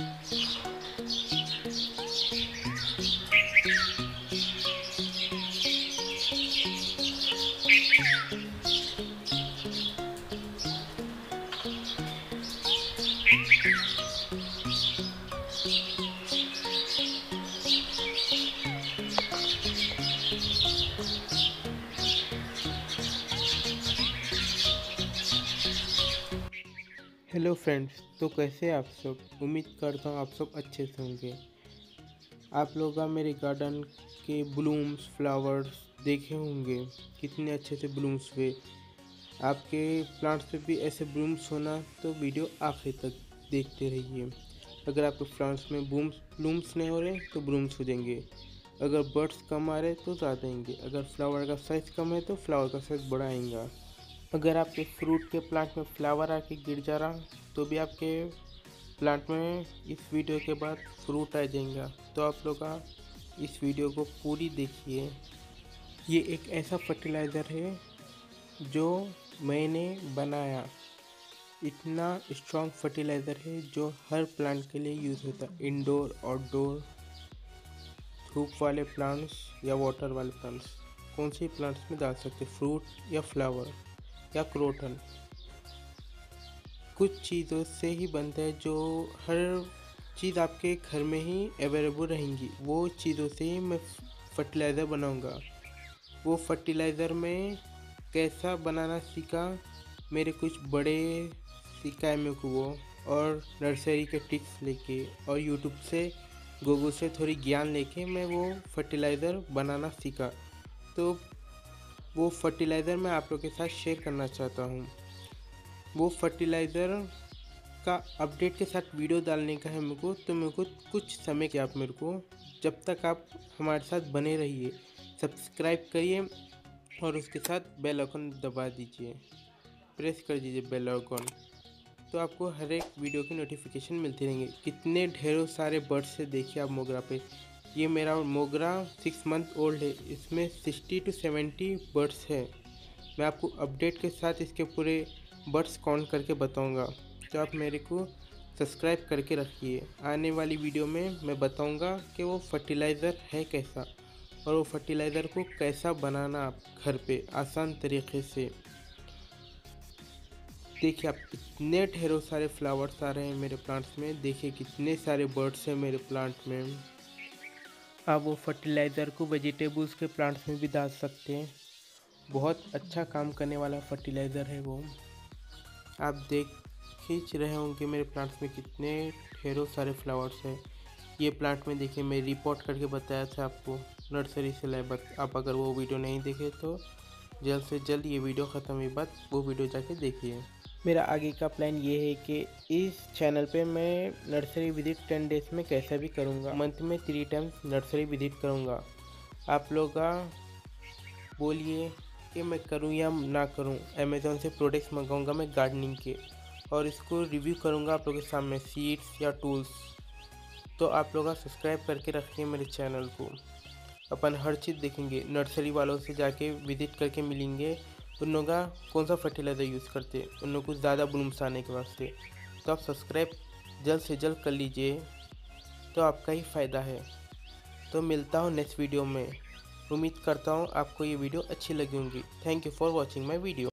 Yeah. Hello friends तो कैसे आप सब? उम्मीद करता हूँ आप सब अच्छे से होंगे। आप लोग मेरे गार्डन के ब्लूम्स फ्लावर्स देखे होंगे। कितने अच्छे से ब्लूम्स हुए। आपके प्लांट्स पे भी ऐसे ब्लूम्स होना तो वीडियो आखिर तक देखते रहिए। अगर आपके प्लांट्स में बूम्स ब्लूम्स नहीं हो रहे तो ब्लूम्स हो जाएँगे। अगर बर्ड्स कम आ रहे तो ज़्यादा आएँगे। अगर फ्लावर का साइज़ कम है तो फ्लावर का साइज़ बड़ा आएगा अगर आपके फ्रूट के प्लांट में फ्लावर आके गिर जा रहा तो भी आपके प्लांट में इस वीडियो के बाद फ्रूट आ जाएगा। तो आप लोग इस वीडियो को पूरी देखिए। ये एक ऐसा फर्टिलाइज़र है, जो मैंने बनाया। इतना स्ट्रॉन्ग फर्टिलाइज़र है, जो हर प्लांट के लिए यूज़ होता है। इंडोर आउटडोर धूप वाले प्लांट्स या वाटर वाले प्लांट्स कौन से प्लांट्स में डाल सकते फ्रूट या फ्लावर या क्रोटन। कुछ चीज़ों से ही बनता है जो हर चीज़ आपके घर में ही अवेलेबल रहेंगी। वो चीज़ों से ही मैं फर्टिलाइज़र बनाऊँगा। वो फर्टिलाइज़र में कैसा बनाना सीखा, मेरे कुछ बड़े सीखा है मेरे को वो। और नर्सरी के टिप्स लेके और यूट्यूब से गूगल से थोड़ी ज्ञान लेके मैं वो फर्टिलाइज़र बनाना सीखा। तो वो फर्टिलाइज़र मैं आप लोग के साथ शेयर करना चाहता हूँ। वो फर्टिलाइज़र का अपडेट के साथ वीडियो डालने का है मेरे को तो मेरे को कुछ समय के आप मेरे को, जब तक आप हमारे साथ बने रहिए सब्सक्राइब करिए और उसके साथ बेल आइकन दबा दीजिए। प्रेस कर दीजिए बेल आइकन तो आपको हर एक वीडियो की नोटिफिकेशन मिलती रहेंगे। कितने ढेरों सारे बर्ड्स से देखिए आप मोगरा पे। ये मेरा मोगरा सिक्स मंथ ओल्ड है। इसमें सिक्सटी टू सेवेंटी बर्ड्स है। मैं आपको अपडेट के साथ इसके पूरे बर्ड्स काउंट करके बताऊँगा। तो आप मेरे को सब्सक्राइब करके रखिए। आने वाली वीडियो में मैं बताऊँगा कि वो फर्टिलाइज़र है कैसा और वो फर्टिलाइज़र को कैसा बनाना आप घर पे आसान तरीके से। देखिए आप इतने ढेरों सारे फ्लावर्स आ रहे हैं मेरे प्लांट्स में। देखिए कितने सारे बर्ड्स हैं मेरे प्लांट में। आप वो फर्टिलाइज़र को वेजिटेबल्स के प्लांट्स में भी डाल सकते हैं। बहुत अच्छा काम करने वाला फर्टिलाइज़र है वो। आप देख, खींच रहे होंगे मेरे प्लांट्स में कितने ढेरों सारे फ्लावर्स हैं। ये प्लांट में देखिए, मैं रिपोर्ट करके बताया था आपको नर्सरी से लाए आप अगर वो वीडियो नहीं देखे तो जल्द से जल्द ये वीडियो ख़त्म हुई बात वो वीडियो जाके देखिए। मेरा आगे का प्लान ये है कि इस चैनल पे मैं नर्सरी विज़िट टेन डेज़ में कैसा भी करूँगा मंथ में थ्री टाइम्स नर्सरी विज़िट करूँगा। आप लोग बोलिए कि मैं करूँ या ना करूँ। अमेज़ोन से प्रोडक्ट्स मंगाऊँगा मैं गार्डनिंग के और इसको रिव्यू करूँगा आप लोगों के सामने सीड्स या टूल्स तो आप लोग सब्सक्राइब करके रखिए मेरे चैनल को। अपन हर चीज़ देखेंगे। नर्सरी वालों से जाके विज़िट करके मिलेंगे। उन लोग कौन सा फर्टिलाइज़र यूज़ करते? उन लोग को ज़्यादा ब्लूम्स आने के वास्ते। तो आप सब्सक्राइब जल्द से जल्द कर लीजिए तो आपका ही फ़ायदा है। तो मिलता हूँ नेक्स्ट वीडियो में। उम्मीद करता हूँ आपको ये वीडियो अच्छी लगी होंगी। Thank you for watching my video